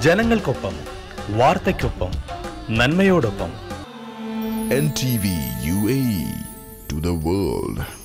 ജനങ്ങൾക്കൊപ്പം വാർത്തയ്ക്കൊപ്പം നന്മയോടൊപ്പം. N T V U A to the world